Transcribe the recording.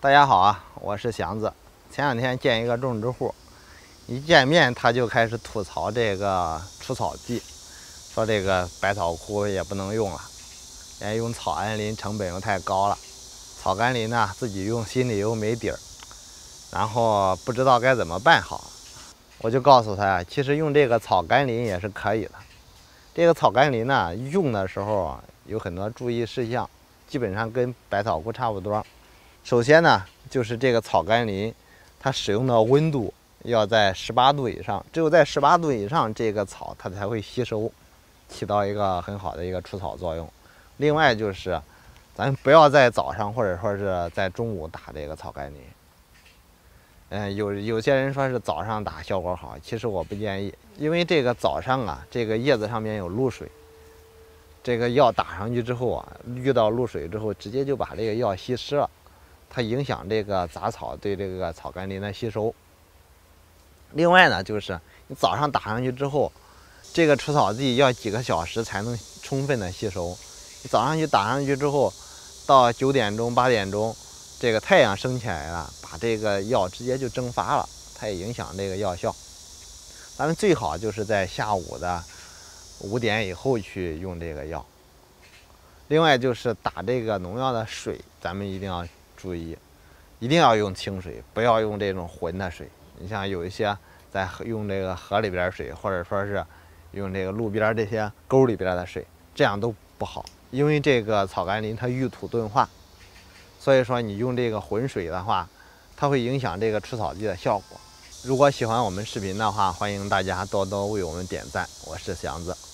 大家好啊，我是祥子。前两天见一个种植户，一见面他就开始吐槽这个除草剂，说这个百草枯也不能用了，连用草甘膦成本又太高了。草甘膦呢自己用心里又没底儿，然后不知道该怎么办好。我就告诉他，其实用这个草甘膦也是可以的。这个草甘膦呢，用的时候啊有很多注意事项，基本上跟百草枯差不多。首先呢，就是这个草甘膦，它使用的温度要在十八度以上，只有在十八度以上，这个草它才会吸收，起到一个很好的一个除草作用。另外就是，咱不要在早上或者说是在中午打这个草甘膦。嗯，有有些人说是早上打效果好，其实我不建议，因为这个早上啊，这个叶子上面有露水，这个药打上去之后啊，遇到露水之后，直接就把这个药吸湿了。它影响这个杂草对这个草甘膦的吸收。另外呢，就是你早上打上去之后，这个除草剂要几个小时才能充分的吸收。你早上去打上去之后，到九点钟、八点钟，这个太阳升起来了，把这个药直接就蒸发了，它也影响这个药效。咱们最好就是在下午的五点以后去用这个药。另外就是打这个农药的水，咱们一定要。注意，一定要用清水，不要用这种浑的水。你像有一些在用这个河里边水，或者说是用这个路边这些沟里边的水，这样都不好。因为这个草甘膦它遇土钝化，所以说你用这个浑水的话，它会影响这个除草剂的效果。如果喜欢我们视频的话，欢迎大家多多为我们点赞。我是祥子。